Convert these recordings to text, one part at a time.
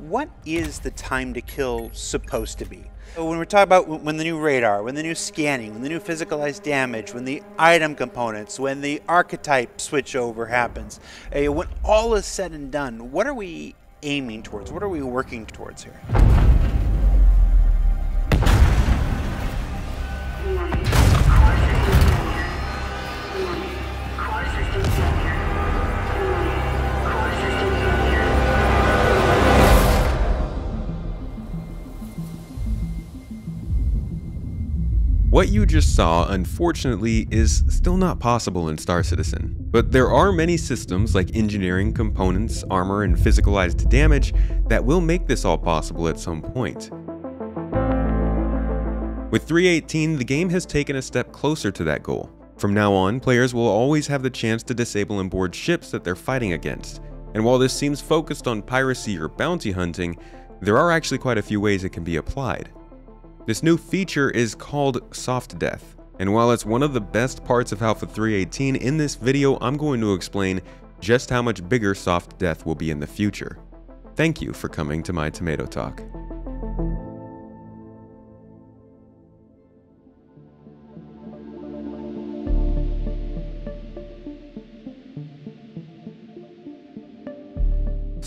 what is the time to kill supposed to be? So when we're talking about when the new radar, when the new scanning, when the new physicalized damage, when the item components, when the archetype switch over happens, uh, when all is said and done, what are we aiming towards? What are we working towards here? What you just saw, unfortunately, is still not possible in Star Citizen. But there are many systems like engineering, components, armor, and physicalized damage that will make this all possible at some point. With 3.18, the game has taken a step closer to that goal. From now on, players will always have the chance to disable and board ships that they're fighting against. And while this seems focused on piracy or bounty hunting, there are actually quite a few ways it can be applied. This new feature is called Soft Death, and while it's one of the best parts of Alpha 3.18, in this video I'm going to explain just how much bigger Soft Death will be in the future. Thank you for coming to my Tomato Talk.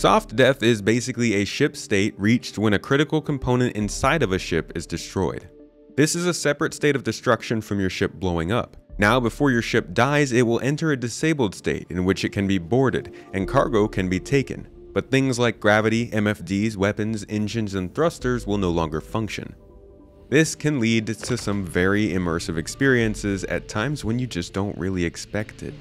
Soft death is basically a ship state reached when a critical component inside of a ship is destroyed. This is a separate state of destruction from your ship blowing up. Now before your ship dies, it will enter a disabled state in which it can be boarded and cargo can be taken. But things like gravity, MFDs, weapons, engines, and thrusters will no longer function. This can lead to some very immersive experiences at times when you just don't really expect it.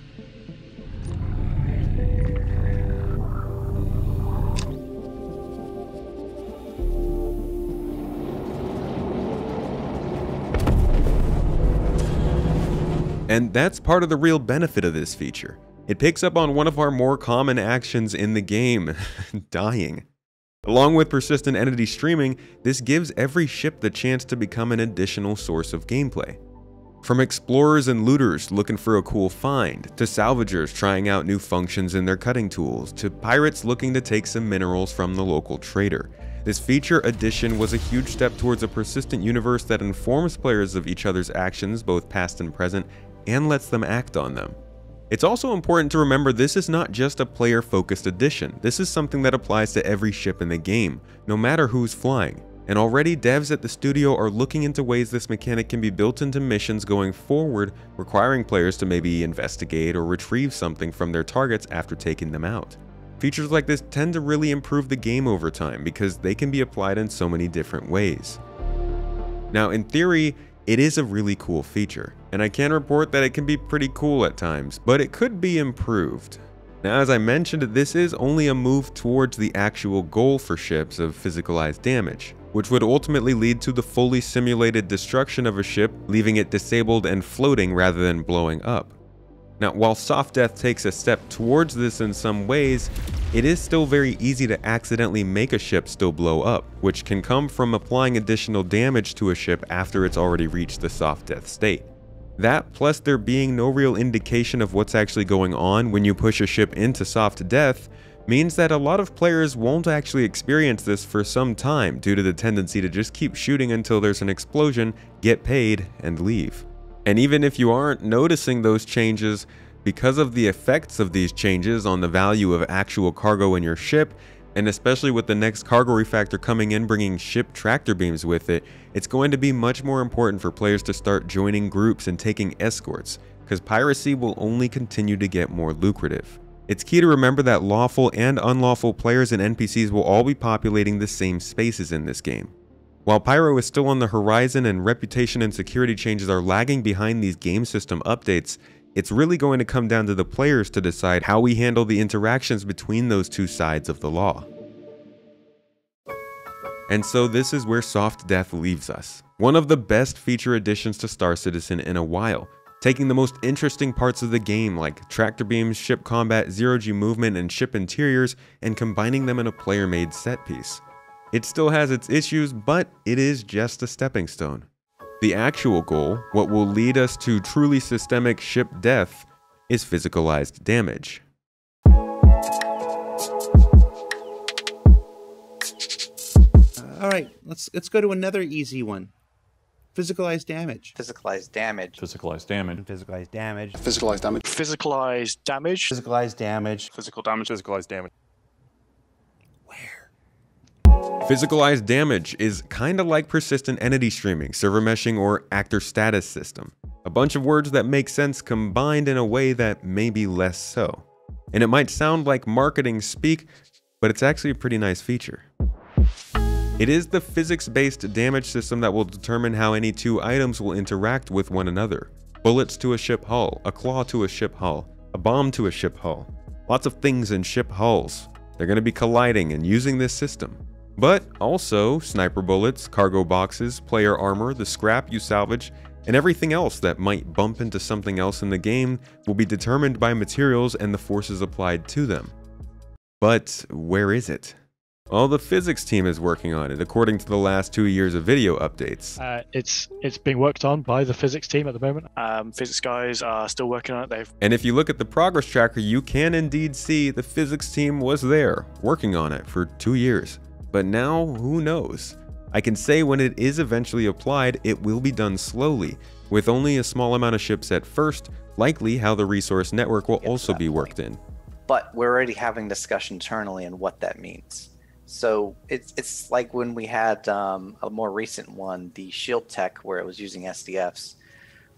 And that's part of the real benefit of this feature. It picks up on one of our more common actions in the game, dying. Along with persistent entity streaming, this gives every ship the chance to become an additional source of gameplay. From explorers and looters looking for a cool find, to salvagers trying out new functions in their cutting tools, to pirates looking to take some minerals from the local trader. This feature addition was a huge step towards a persistent universe that informs players of each other's actions, both past and present, and lets them act on them. It's also important to remember this is not just a player-focused addition, this is something that applies to every ship in the game, no matter who's flying. And already devs at the studio are looking into ways this mechanic can be built into missions going forward, requiring players to maybe investigate or retrieve something from their targets after taking them out. Features like this tend to really improve the game over time because they can be applied in so many different ways. Now in theory, it is a really cool feature, and I can report that it can be pretty cool at times, but it could be improved. Now as I mentioned, this is only a move towards the actual goal for ships of physicalized damage, which would ultimately lead to the fully simulated destruction of a ship, leaving it disabled and floating rather than blowing up. Now, while soft death takes a step towards this in some ways, it is still very easy to accidentally make a ship still blow up, which can come from applying additional damage to a ship after it's already reached the soft death state. That, plus there being no real indication of what's actually going on when you push a ship into soft death, means that a lot of players won't actually experience this for some time due to the tendency to just keep shooting until there's an explosion, get paid, and leave. And even if you aren't noticing those changes, because of the effects of these changes on the value of actual cargo in your ship, and especially with the next cargo refactor coming in bringing ship tractor beams with it, it's going to be much more important for players to start joining groups and taking escorts, because piracy will only continue to get more lucrative. It's key to remember that lawful and unlawful players and NPCs will all be populating the same spaces in this game. While Pyro is still on the horizon and reputation and security changes are lagging behind these game system updates, it's really going to come down to the players to decide how we handle the interactions between those two sides of the law. And so this is where Soft Death leaves us. One of the best feature additions to Star Citizen in a while, taking the most interesting parts of the game like tractor beams, ship combat, zero-G movement, and ship interiors, and combining them in a player-made set piece. It still has its issues, but it is just a stepping stone. The actual goal, what will lead us to truly systemic ship death, is physicalized damage. All right, let's let's go to another easy one. Physicalized damage. Physicalized damage. Physicalized damage. Physicalized damage. Physicalized damage. Physicalized damage. Physicalized damage. Physical damage. Physicalized damage. Physicalized damage is kinda like persistent entity streaming, server meshing, or actor status system. A bunch of words that make sense combined in a way that may be less so. And it might sound like marketing speak, but it's actually a pretty nice feature. It is the physics-based damage system that will determine how any two items will interact with one another. Bullets to a ship hull, a claw to a ship hull, a bomb to a ship hull. Lots of things in ship hulls. They're going to be colliding and using this system. But also sniper bullets, cargo boxes, player armor, the scrap you salvage, and everything else that might bump into something else in the game will be determined by materials and the forces applied to them. But where is it? Well, the physics team is working on it, according to the last two years of video updates. Uh, it's it's being worked on by the physics team at the moment. Um, physics guys are still working on it. They've And if you look at the progress tracker, you can indeed see the physics team was there, working on it for two years. But now, who knows? I can say when it is eventually applied, it will be done slowly, with only a small amount of ships at first, likely how the resource network will also be worked in. but we're already having discussion internally on what that means. So it's it's like when we had um, a more recent one, the Shield Tech, where it was using SDFs.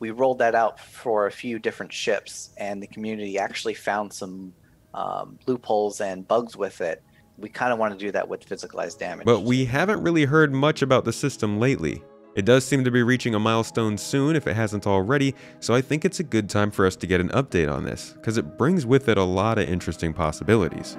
We rolled that out for a few different ships, and the community actually found some um, loopholes and bugs with it. We kind of want to do that with physicalized damage. But we haven't really heard much about the system lately. It does seem to be reaching a milestone soon if it hasn't already, so I think it's a good time for us to get an update on this, because it brings with it a lot of interesting possibilities.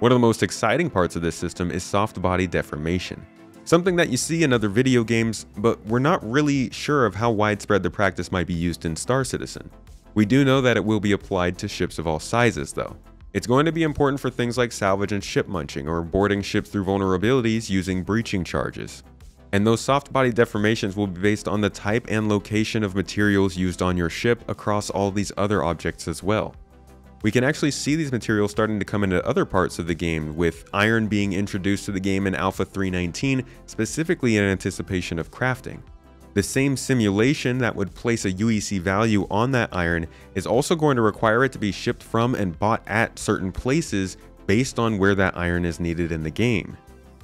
One of the most exciting parts of this system is soft body deformation. Something that you see in other video games, but we're not really sure of how widespread the practice might be used in Star Citizen. We do know that it will be applied to ships of all sizes, though. It's going to be important for things like salvage and ship munching, or boarding ships through vulnerabilities using breaching charges. And those soft body deformations will be based on the type and location of materials used on your ship across all these other objects as well. We can actually see these materials starting to come into other parts of the game, with iron being introduced to the game in Alpha 319, specifically in anticipation of crafting. The same simulation that would place a UEC value on that iron is also going to require it to be shipped from and bought at certain places based on where that iron is needed in the game.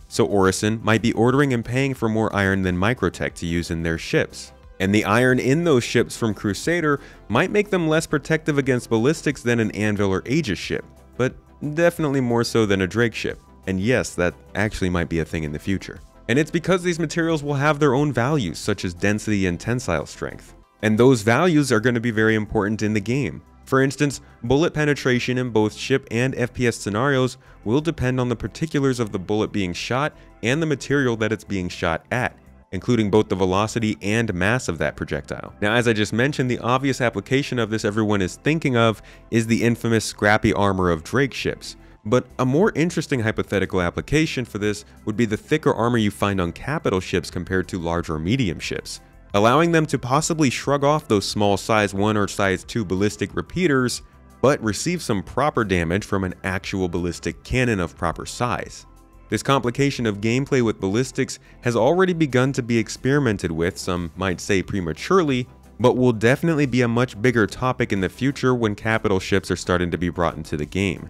So Orison might be ordering and paying for more iron than Microtech to use in their ships. And the iron in those ships from Crusader might make them less protective against ballistics than an Anvil or Aegis ship, but definitely more so than a Drake ship. And yes, that actually might be a thing in the future. And it's because these materials will have their own values, such as density and tensile strength. And those values are going to be very important in the game. For instance, bullet penetration in both ship and FPS scenarios will depend on the particulars of the bullet being shot and the material that it's being shot at, including both the velocity and mass of that projectile. Now, as I just mentioned, the obvious application of this everyone is thinking of is the infamous scrappy armor of Drake ships. But a more interesting hypothetical application for this would be the thicker armor you find on capital ships compared to larger medium ships, allowing them to possibly shrug off those small size 1 or size 2 ballistic repeaters, but receive some proper damage from an actual ballistic cannon of proper size. This complication of gameplay with ballistics has already begun to be experimented with, some might say prematurely, but will definitely be a much bigger topic in the future when capital ships are starting to be brought into the game.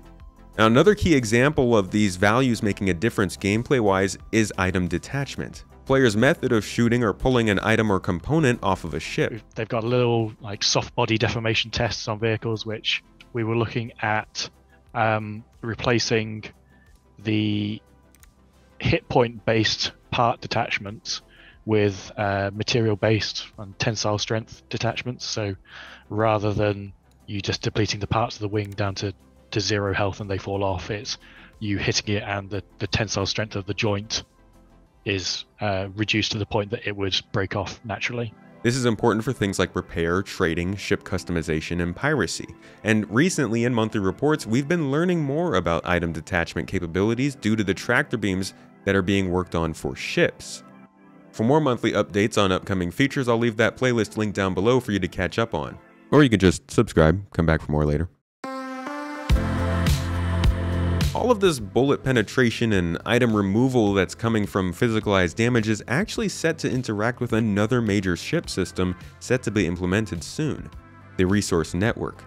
Now, another key example of these values making a difference gameplay wise is item detachment. Players' method of shooting or pulling an item or component off of a ship. they've got little like soft body deformation tests on vehicles, which we were looking at um, replacing the hit point based part detachments with uh, material based and tensile strength detachments. So rather than you just depleting the parts of the wing down to, to zero health and they fall off, it's you hitting it and the, the tensile strength of the joint is uh, reduced to the point that it would break off naturally. This is important for things like repair, trading, ship customization, and piracy. And recently in monthly reports, we've been learning more about item detachment capabilities due to the tractor beams that are being worked on for ships. For more monthly updates on upcoming features, I'll leave that playlist linked down below for you to catch up on. Or you can just subscribe, come back for more later. All of this bullet penetration and item removal that's coming from physicalized damage is actually set to interact with another major ship system set to be implemented soon, the Resource Network.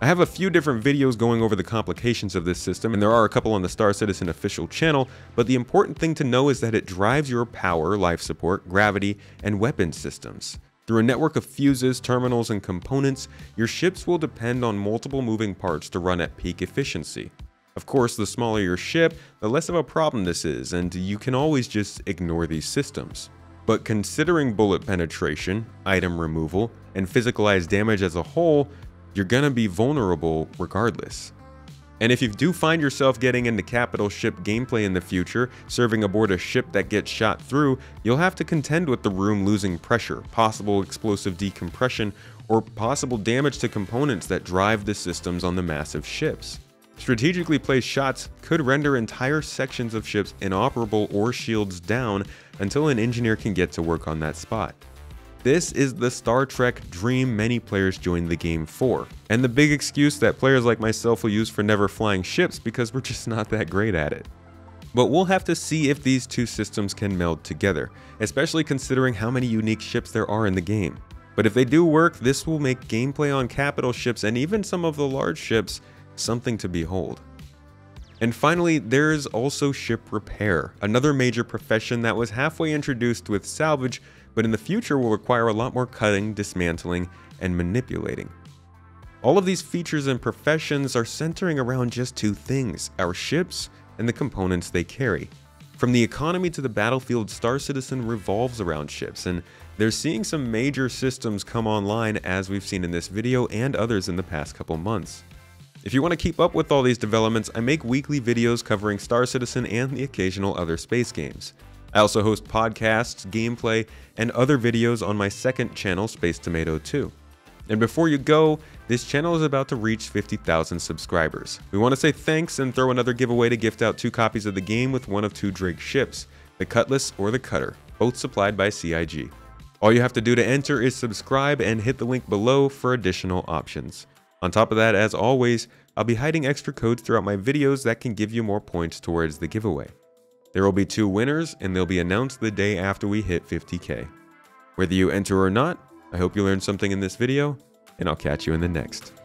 I have a few different videos going over the complications of this system, and there are a couple on the Star Citizen official channel, but the important thing to know is that it drives your power, life support, gravity, and weapon systems. Through a network of fuses, terminals, and components, your ships will depend on multiple moving parts to run at peak efficiency. Of course, the smaller your ship, the less of a problem this is, and you can always just ignore these systems. But considering bullet penetration, item removal, and physicalized damage as a whole, you're gonna be vulnerable regardless. And if you do find yourself getting into capital ship gameplay in the future, serving aboard a ship that gets shot through, you'll have to contend with the room losing pressure, possible explosive decompression, or possible damage to components that drive the systems on the massive ships. Strategically placed shots could render entire sections of ships inoperable or shields down until an engineer can get to work on that spot. This is the Star Trek dream many players join the game for, and the big excuse that players like myself will use for never flying ships because we're just not that great at it. But we'll have to see if these two systems can meld together, especially considering how many unique ships there are in the game. But if they do work, this will make gameplay on capital ships and even some of the large ships something to behold. And finally, there's also ship repair, another major profession that was halfway introduced with salvage, but in the future will require a lot more cutting, dismantling, and manipulating. All of these features and professions are centering around just two things our ships and the components they carry. From the economy to the battlefield, Star Citizen revolves around ships, and they're seeing some major systems come online as we've seen in this video and others in the past couple months. If you want to keep up with all these developments, I make weekly videos covering Star Citizen and the occasional other space games. I also host podcasts, gameplay, and other videos on my second channel, Space Tomato 2. And before you go, this channel is about to reach 50,000 subscribers. We want to say thanks and throw another giveaway to gift out two copies of the game with one of two Drake ships, the Cutlass or the Cutter, both supplied by CIG. All you have to do to enter is subscribe and hit the link below for additional options. On top of that, as always, I'll be hiding extra codes throughout my videos that can give you more points towards the giveaway. There will be two winners and they'll be announced the day after we hit 50k. Whether you enter or not, I hope you learned something in this video, and I'll catch you in the next.